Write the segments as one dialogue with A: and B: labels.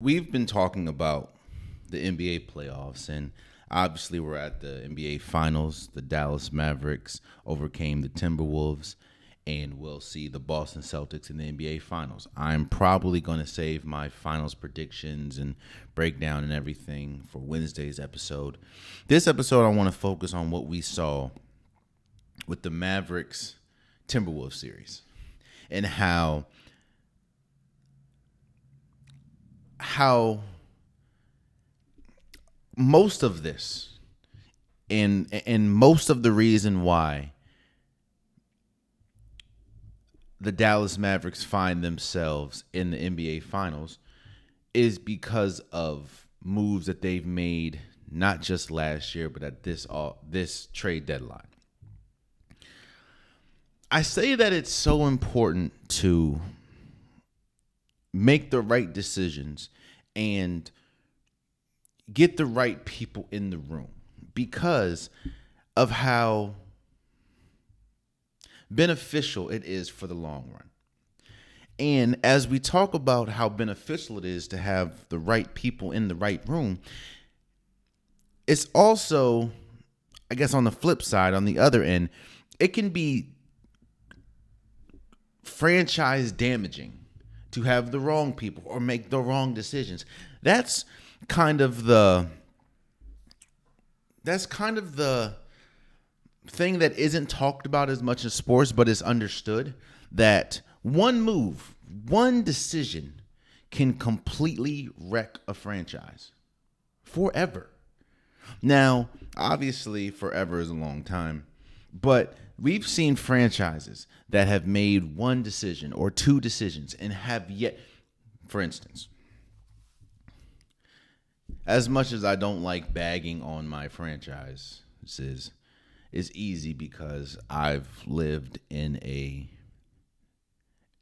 A: we've been talking about the NBA playoffs, and obviously we're at the NBA Finals. The Dallas Mavericks overcame the Timberwolves, and we'll see the Boston Celtics in the NBA Finals. I'm probably going to save my finals predictions and breakdown and everything for Wednesday's episode. This episode, I want to focus on what we saw with the Mavericks Timberwolves series and how how most of this and and most of the reason why the Dallas Mavericks find themselves in the NBA finals is because of moves that they've made not just last year but at this all this trade deadline. I say that it's so important to make the right decisions and get the right people in the room because of how beneficial it is for the long run. And as we talk about how beneficial it is to have the right people in the right room, it's also, I guess, on the flip side, on the other end, it can be franchise damaging to have the wrong people or make the wrong decisions. That's kind of the that's kind of the thing that isn't talked about as much in sports but is understood that one move, one decision can completely wreck a franchise forever. Now, obviously forever is a long time, but we've seen franchises that have made one decision or two decisions and have yet, for instance, as much as I don't like bagging on my franchise, this is is easy because I've lived in a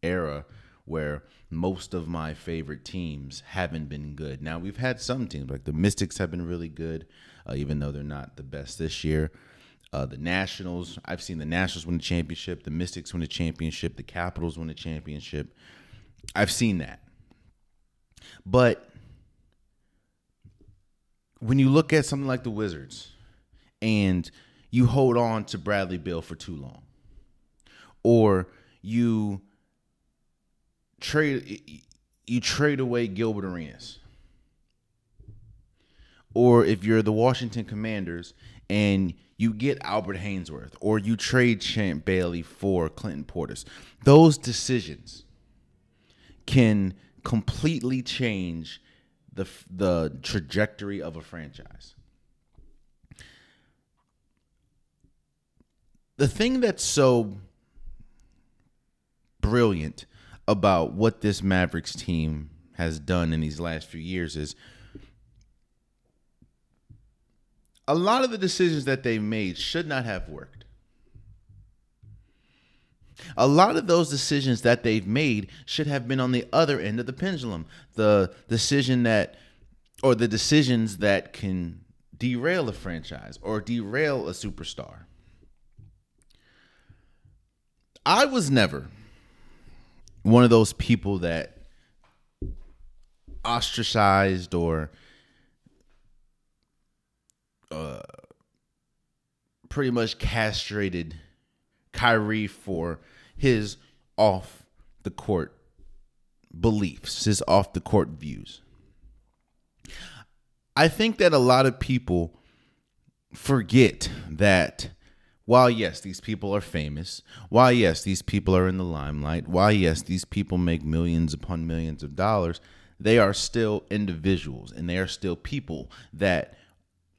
A: era where most of my favorite teams haven't been good. Now we've had some teams like the Mystics have been really good, uh, even though they're not the best this year. Uh, the Nationals, I've seen the Nationals win the championship, the Mystics win the championship, the Capitals win the championship. I've seen that. But when you look at something like the Wizards and you hold on to Bradley Beal for too long, or you trade you trade away Gilbert Arenas, or if you're the Washington Commanders and you get Albert Haynesworth, or you trade Champ Bailey for Clinton Portis, those decisions can completely change the the trajectory of a franchise. The thing that's so brilliant about what this Mavericks team has done in these last few years is a lot of the decisions that they made should not have worked. A lot of those decisions that they've made should have been on the other end of the pendulum. The decision that, or the decisions that can derail a franchise or derail a superstar. I was never one of those people that ostracized or uh, pretty much castrated Kyrie for his off the court beliefs, his off the court views. I think that a lot of people forget that while yes, these people are famous, while yes, these people are in the limelight, while yes, these people make millions upon millions of dollars, they are still individuals and they are still people that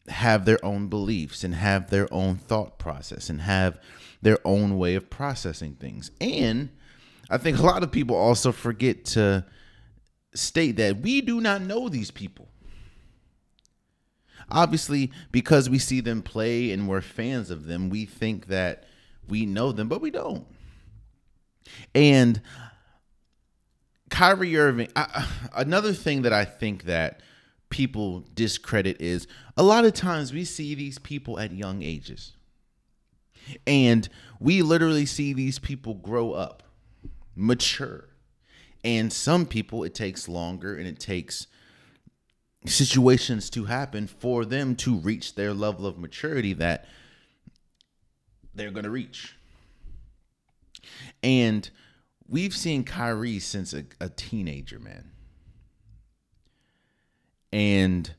A: have their own beliefs and have their own thought process and have their own way of processing things. And I think a lot of people also forget to state that we do not know these people. Obviously, because we see them play and we're fans of them, we think that we know them, but we don't. And Kyrie Irving, I, another thing that I think that people discredit is a lot of times we see these people at young ages. And we literally see these people grow up, mature. And some people, it takes longer and it takes situations to happen for them to reach their level of maturity that they're going to reach. And we've seen Kyrie since a, a teenager, man. And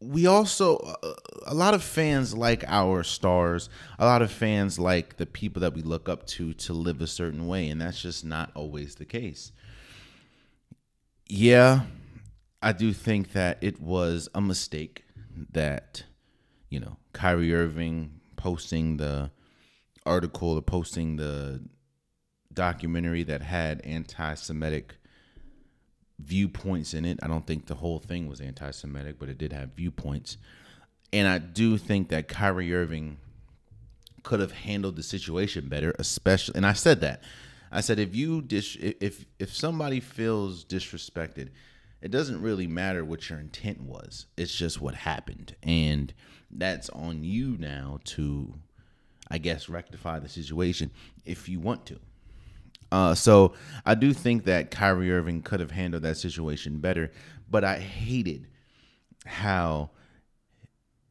A: we also uh, a lot of fans like our stars. A lot of fans like the people that we look up to to live a certain way and that's just not always the case. Yeah i do think that it was a mistake that you know Kyrie Irving posting the article or posting the documentary that had anti-semitic viewpoints in it. I don't think the whole thing was anti-Semitic, but it did have viewpoints. And I do think that Kyrie Irving could have handled the situation better, especially. And I said that. I said if you dis if if somebody feels disrespected, it doesn't really matter what your intent was. It's just what happened, and that's on you now to, I guess, rectify the situation if you want to. Uh, so I do think that Kyrie Irving could have handled that situation better, but I hated how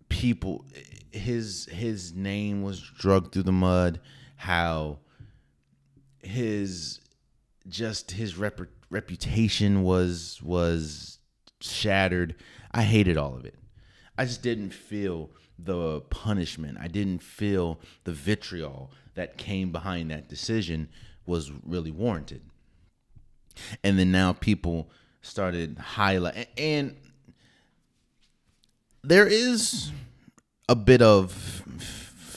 A: people his his name was drugged through the mud, how his just his rep- reputation was was shattered. I hated all of it. I just didn't feel the punishment. I didn't feel the vitriol that came behind that decision was really warranted. And then now people started highlight and there is a bit of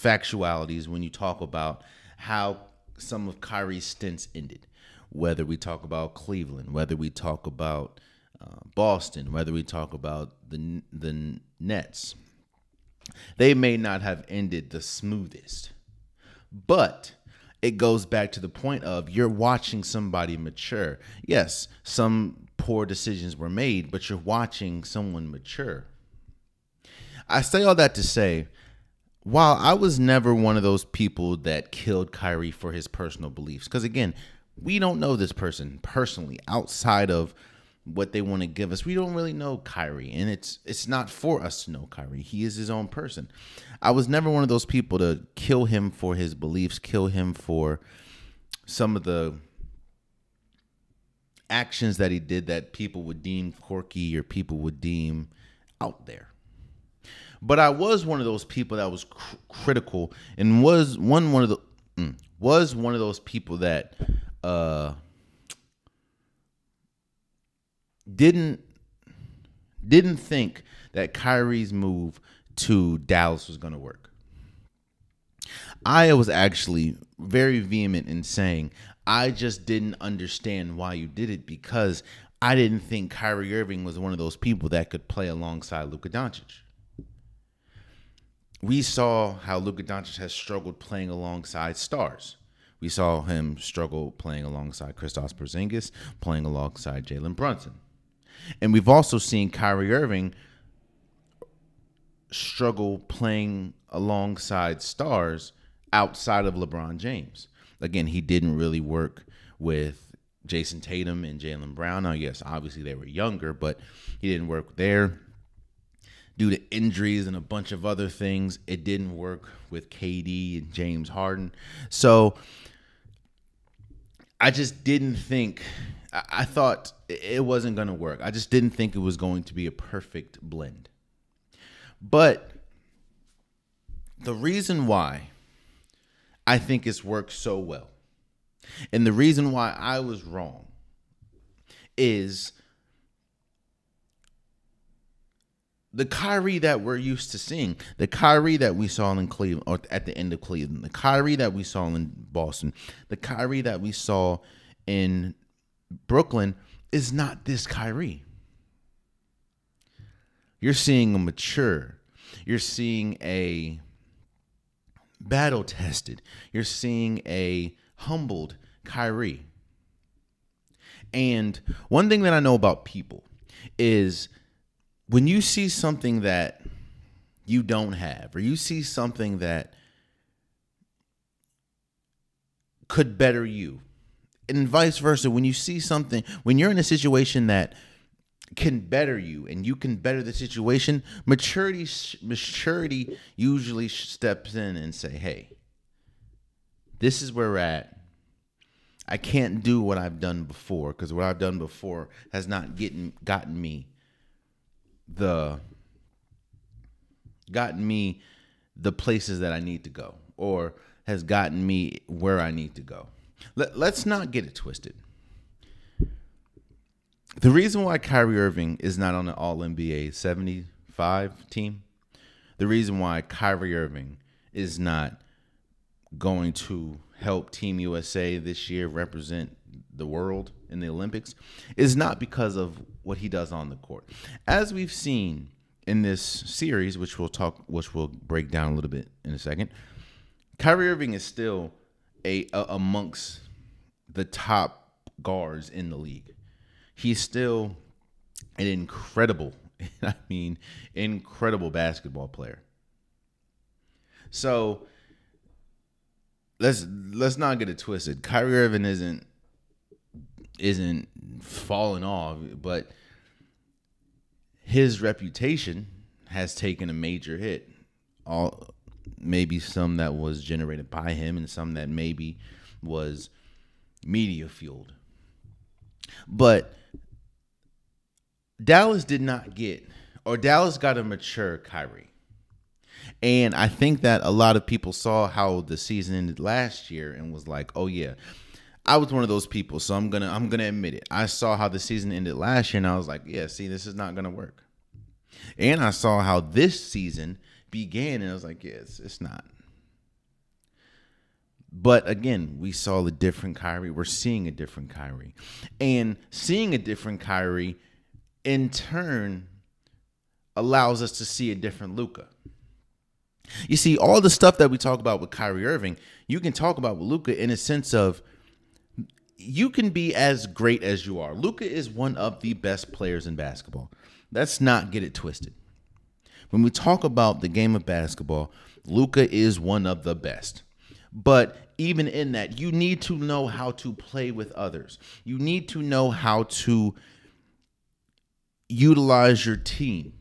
A: factualities when you talk about how some of Kyrie's stints ended. Whether we talk about Cleveland, whether we talk about uh, Boston, whether we talk about the the Nets, they may not have ended the smoothest, but it goes back to the point of you're watching somebody mature. Yes, some poor decisions were made, but you're watching someone mature. I say all that to say, while I was never one of those people that killed Kyrie for his personal beliefs, because again, we don't know this person personally outside of what they want to give us. We don't really know Kyrie, and it's it's not for us to know Kyrie. He is his own person. I was never one of those people to kill him for his beliefs, kill him for some of the actions that he did that people would deem quirky or people would deem out there. But I was one of those people that was cr- critical and was one one of the mm, was one of those people that uh didn't didn't think that Kyrie's move to Dallas was going to work. I was actually very vehement in saying I just didn't understand why you did it because I didn't think Kyrie Irving was one of those people that could play alongside Luka Doncic. We saw how Luka Doncic has struggled playing alongside stars. We saw him struggle playing alongside Kristaps Porzingis, playing alongside Jalen Brunson. And we've also seen Kyrie Irving struggle playing alongside stars outside of LeBron James. Again, he didn't really work with Jayson Tatum and Jaylen Brown. Now, yes, obviously they were younger, but he didn't work there. Due to injuries and a bunch of other things, it didn't work with KD and James Harden. So I just didn't think I thought it wasn't going to work. I just didn't think it was going to be a perfect blend. But the reason why I think it's worked so well, and the reason why I was wrong, is the Kyrie that we're used to seeing, the Kyrie that we saw in Cleveland, or at the end of Cleveland, the Kyrie that we saw in Boston, the Kyrie that we saw in Brooklyn is not this Kyrie. You're seeing a mature, you're seeing a battle tested, you're seeing a humbled Kyrie. And one thing that I know about people is when you see something that you don't have, or you see something that could better you, and vice versa. When you see something, when you're in a situation that can better you and you can better the situation, maturity maturity usually steps in and say, "Hey, this is where we're at. I can't do what I've done before because what I've done before has not getting gotten me the gotten me the places that I need to go or has gotten me where I need to go. Let, let's not get it twisted. The reason why Kyrie Irving is not on the All NBA 75 team, the reason why Kyrie Irving is not going to help Team USA this year represent the world in the Olympics is not because of what he does on the court. As we've seen in this series, which we'll talk, which we'll break down a little bit in a second, Kyrie Irving is still a, a amongst the top guards in the league. He's still an incredible, I mean, incredible basketball player. So let's let's not get it twisted. Kyrie Irving isn't isn't falling off, but his reputation has taken a major hit. All maybe some that was generated by him and some that maybe was media fueled. But Dallas did not get or Dallas got a mature Kyrie. And I think that a lot of people saw how the season ended last year and was like, "Oh yeah, I was one of those people." So I'm gonna I'm gonna admit it. I saw how the season ended last year, and I was like, "Yeah, see, this is not gonna work." And I saw how this season began, and I was like, "Yeah, it's, it's not." But again, we saw a different Kyrie. We're seeing a different Kyrie, and seeing a different Kyrie, in turn, allows us to see a different Luka. You see, all the stuff that we talk about with Kyrie Irving, you can talk about with Luka in a sense of you can be as great as you are. Luka is one of the best players in basketball. Let's not get it twisted. When we talk about the game of basketball, Luka is one of the best. But even in that, you need to know how to play with others. You need to know how to utilize your team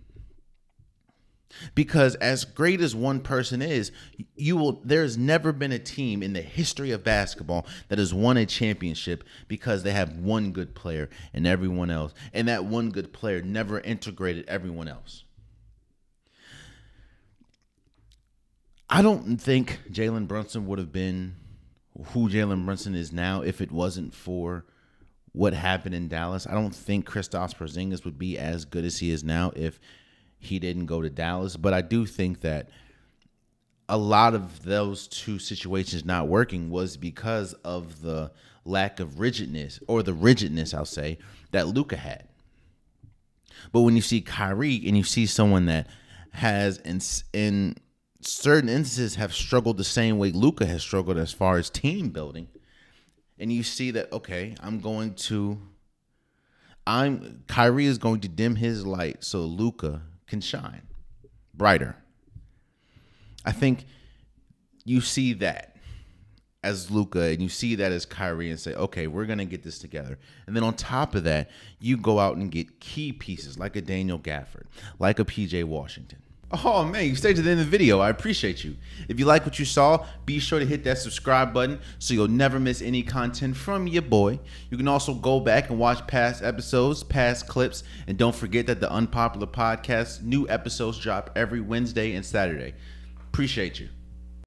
A: because as great as one person is you will there's never been a team in the history of basketball that has won a championship because they have one good player and everyone else and that one good player never integrated everyone else. I don't think jalen brunson would have been who jalen brunson is now if it wasn't for what happened in dallas. I don't think kristaps porzingis would be as good as he is now if he didn't go to Dallas. But I do think that a lot of those two situations not working was because of the lack of rigidness or the rigidness, I'll say, that Luka had. But when you see Kyrie and you see someone that has in, in certain instances have struggled the same way Luka has struggled as far as team building, and you see that okay, I'm going to I'm Kyrie is going to dim his light so Luka can shine brighter. I think you see that as Luka and you see that as Kyrie and say, okay, we're gonna get this together. And then on top of that, you go out and get key pieces like a Daniel Gafford, like a PJ Washington. Oh man, you stayed to the end of the video. I appreciate you. If you like what you saw, be sure to hit that subscribe button so you'll never miss any content from your boy. You can also go back and watch past episodes, past clips, and don't forget that the Unpopular Podcast new episodes drop every Wednesday and Saturday. Appreciate you.